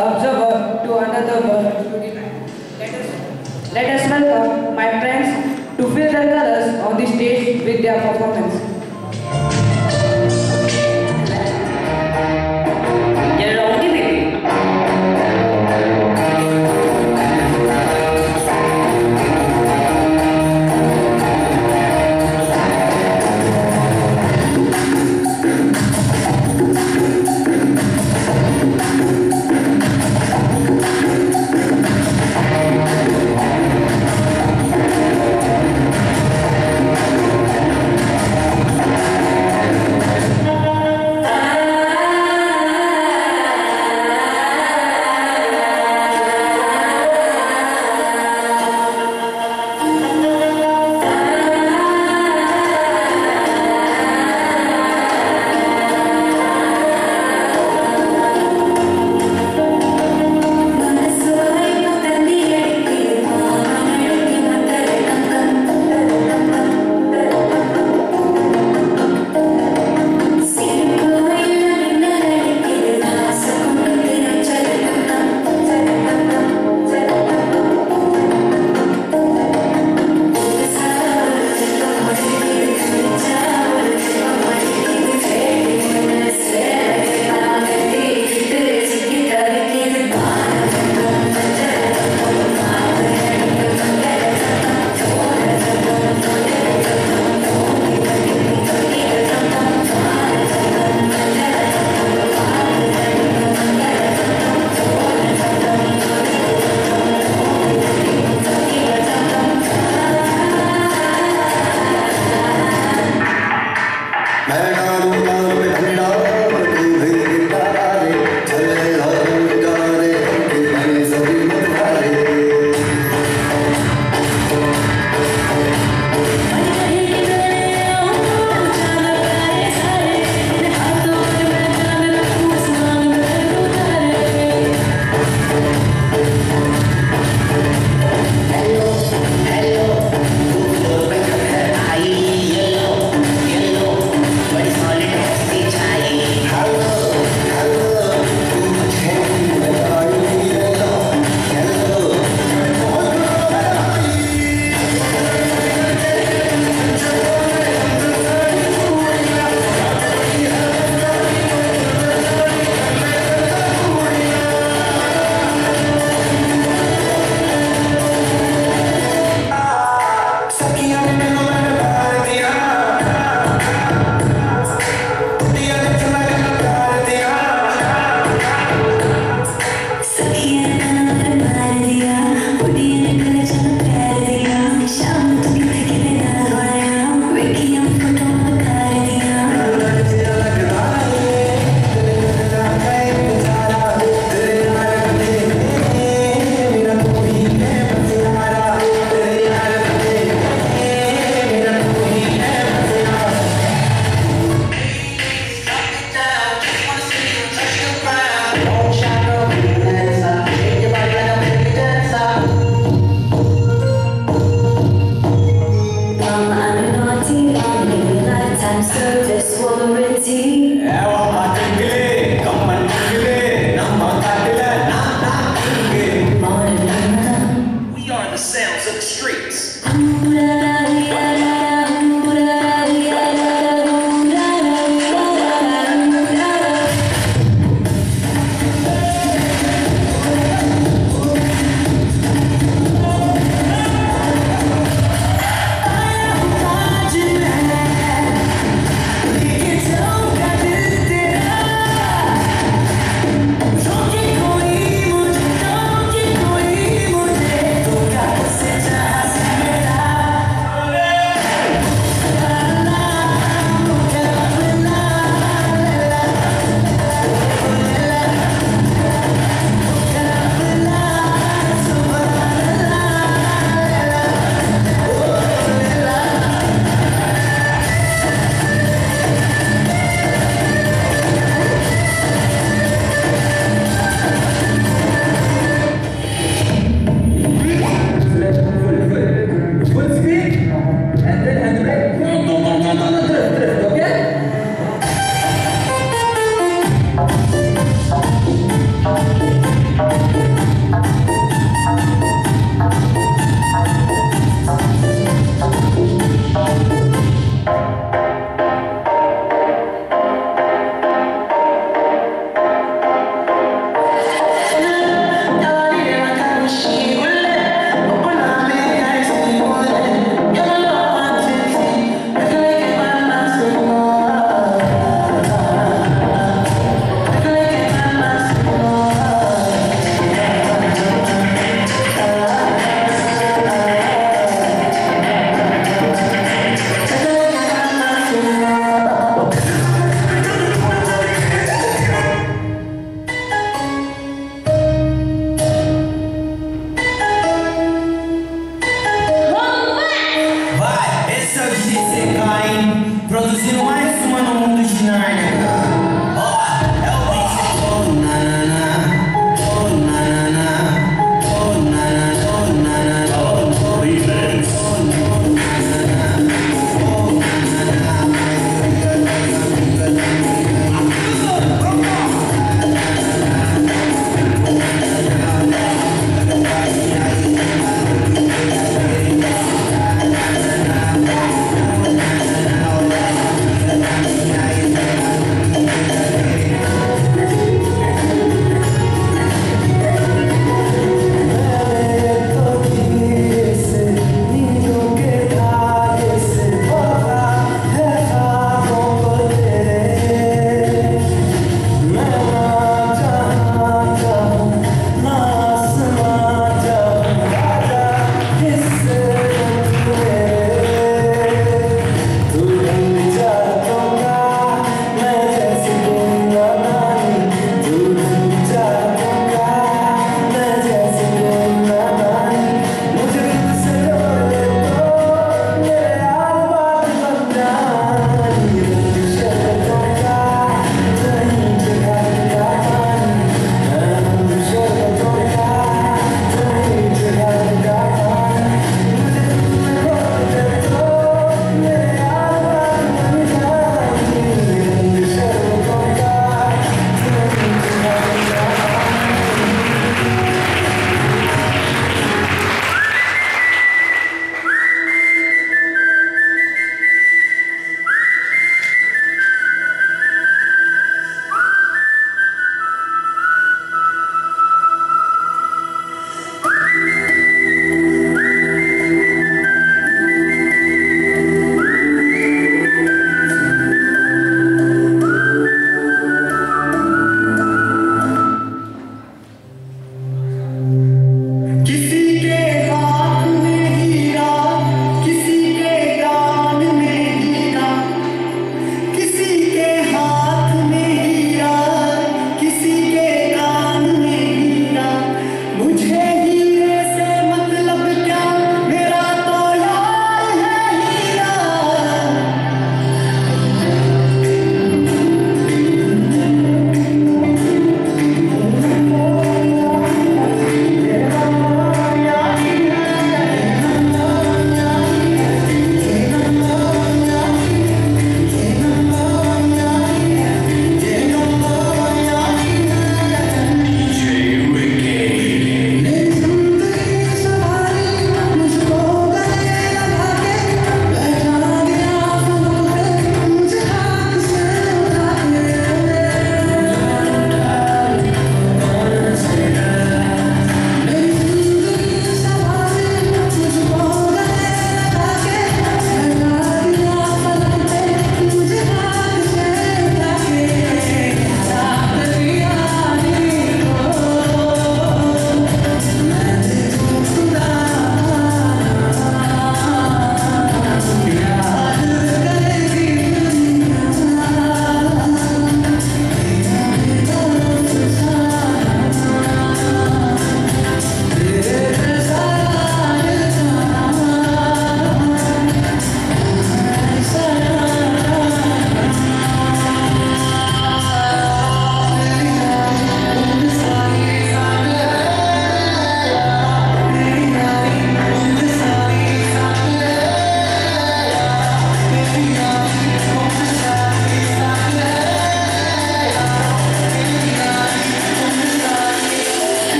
observer to another world. Let us, let us welcome my friends to fill the colors on the stage with their performance.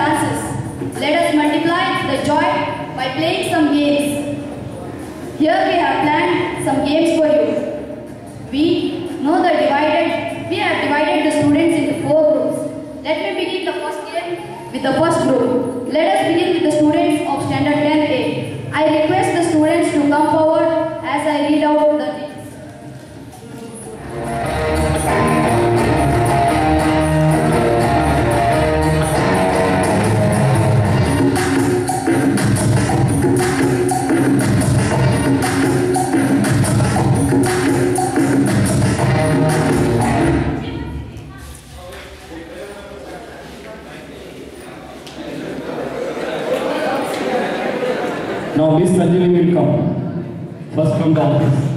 Let us multiply the joy by playing some games. Here we have planned some games for you. We know the divided, we have divided the students into four groups. Let me begin the first game with the first group. Let us begin with the students of standard 10A. I request the students to come forward Now Miss Sanjali will come. First from the office.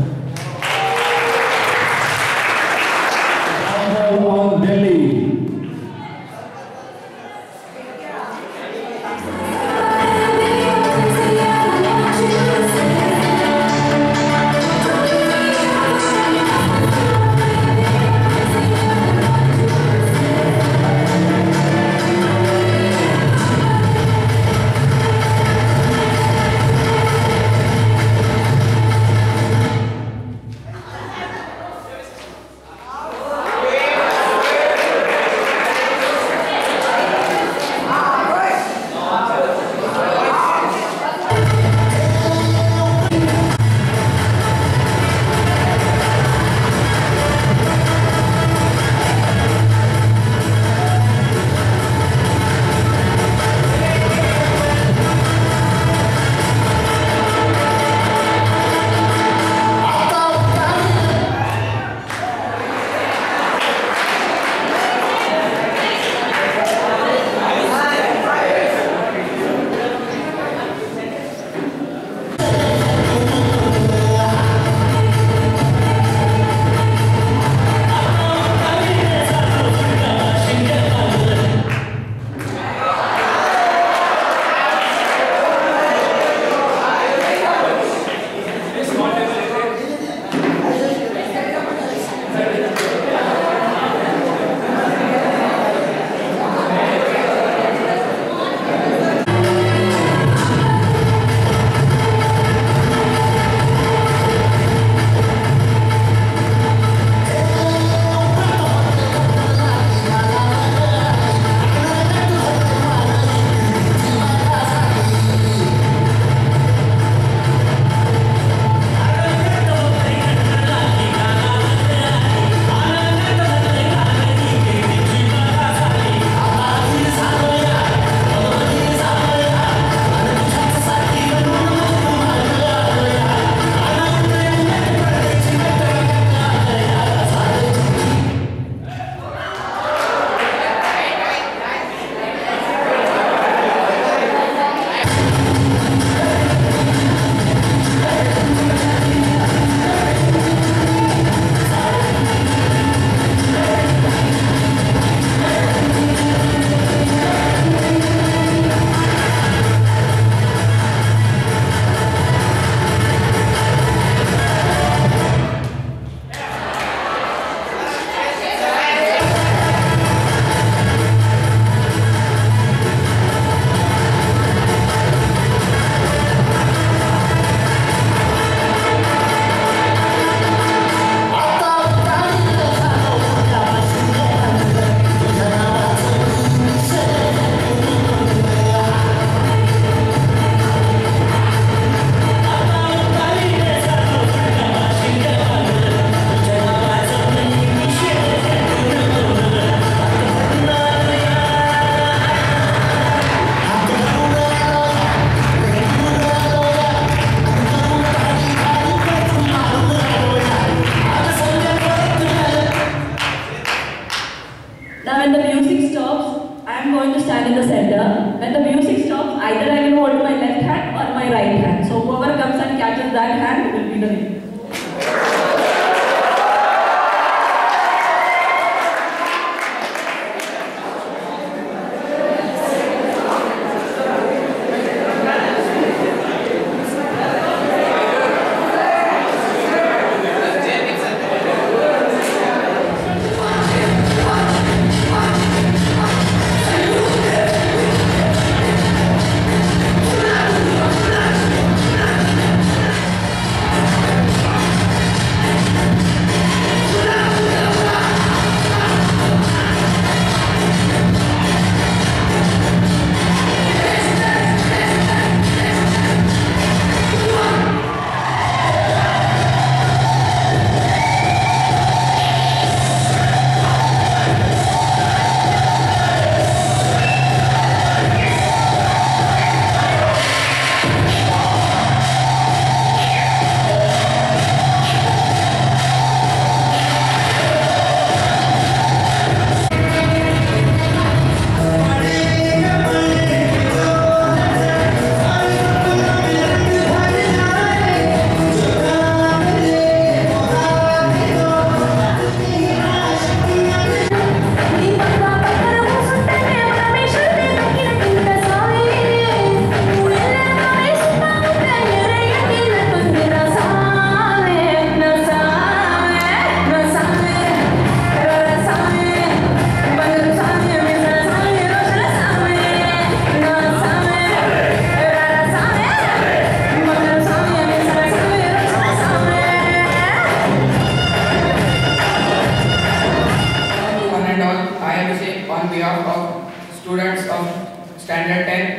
Center. When the music stops, either I will hold my left hand or my right hand. So whoever comes and catches that hand will be the winner.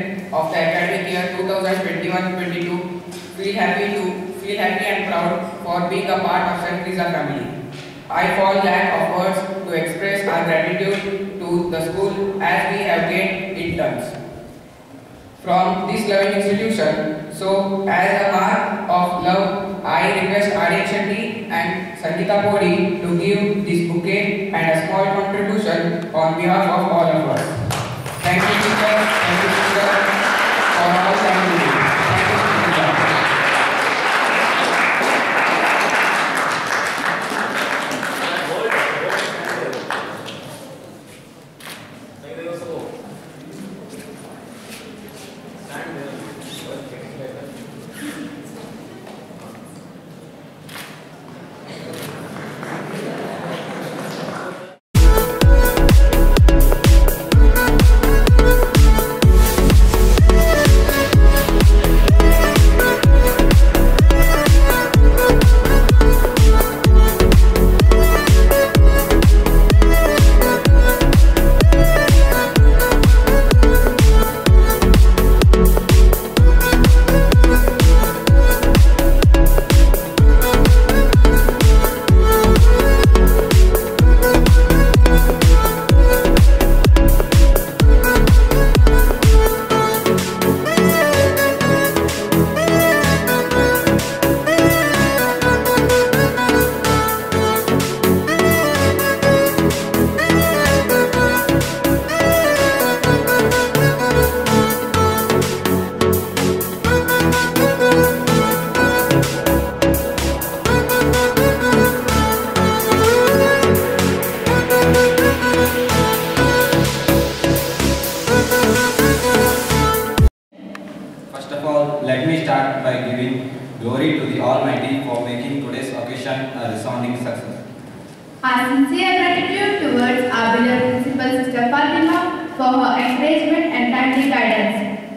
Standard 10 of the academic year 2021-22 feel happy to feel happy and proud for being a part of St. Family. I fall lack of words to express our gratitude to the school as we have gained in terms from this loving institution. So, as a mark of love, I request Aryan Shetty and Sangeeta Podi to give this bouquet and a small contribution on behalf of all of us. Thank you, teacher.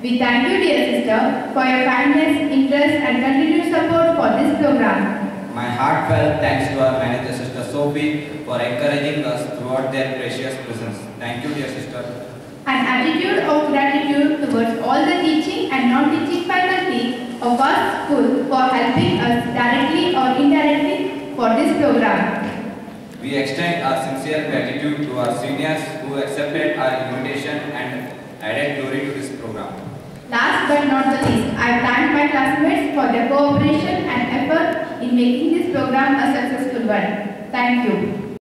We thank you, dear sister, for your kindness, interest, and continued support for this program. My heartfelt thanks to our manager, Sister Sophie, for encouraging us throughout their precious presence. Thank you, dear sister. An attitude of gratitude towards all the teaching and non-teaching faculty of our school for helping us directly or indirectly for this program. We extend our sincere gratitude to our seniors who accepted our invitation and added glory to this program. Last but not the least, I thank my classmates for their cooperation and effort in making this program a successful one. Thank you.